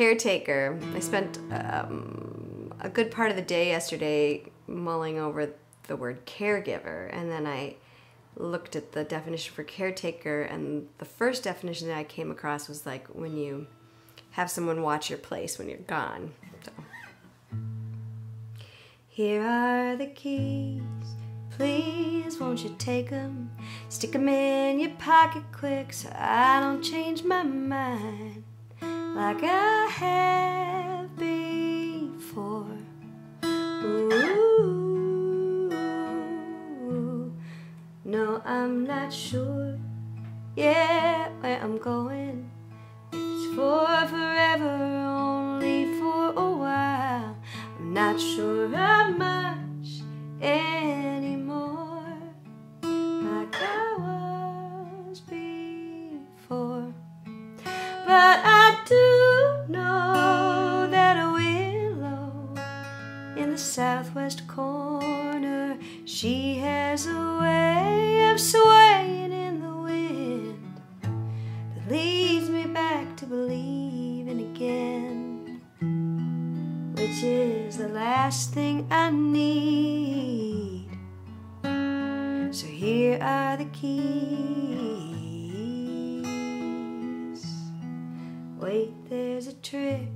caretaker. I spent um, a good part of the day yesterday mulling over the word caregiver, and then I looked at the definition for caretaker, and the first definition that I came across was like when you have someone watch your place when you're gone. So. Here are the keys. Please, won't you take them? Stick them in your pocket quick so I don't change my mind like I have before. Ooh, no, I'm not sure yet where I'm going. It's for forever, only for a while. I'm not sure how much anymore, like I was before. But I the southwest corner, she has a way of swaying in the wind that leads me back to believing again, which is the last thing I need. So here are the keys. Wait, there's a trick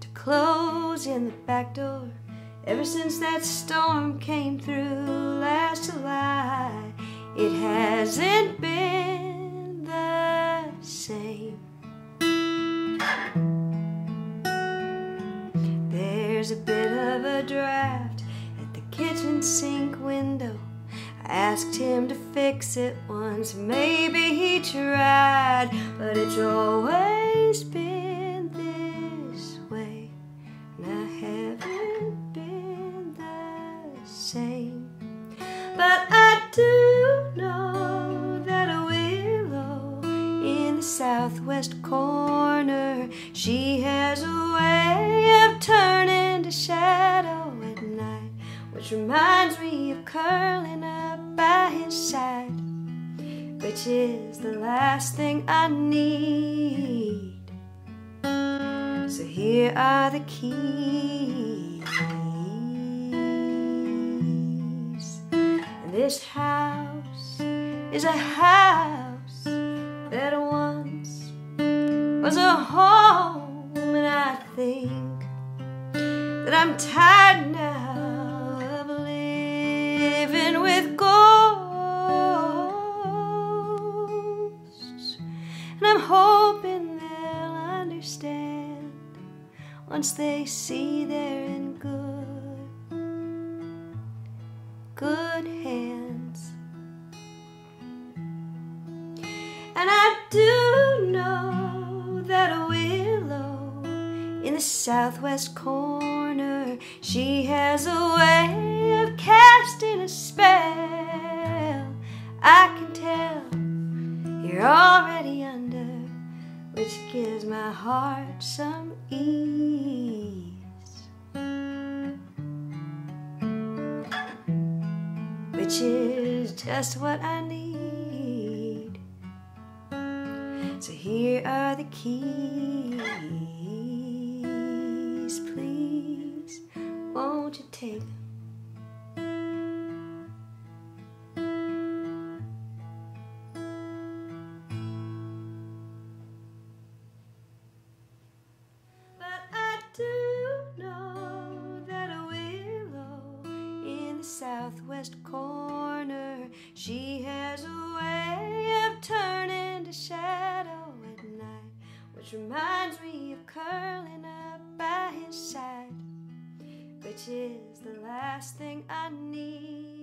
to close in the back door. Ever since that storm came through last July, it hasn't been the same. There's a bit of a draft at the kitchen sink window. I asked him to fix it once, maybe he tried, but it's always been do know that a willow in the southwest corner, she has a way of turning to shadow at night, which reminds me of curling up by his side, which is the last thing I need. So here are the keys. This house is a house that once was a home, and I think that I'm tired now of living with ghosts. And I'm hoping they'll understand once they see they're in good, good southwest corner, she has a way of casting a spell. I can tell you're already under, which gives my heart some ease. Which is just what I need. So here are the keys, please. please, Won't you take them? But I do know that a willow in the southwest corner, she has a way of turning to shadow at night, which reminds is the last thing I need.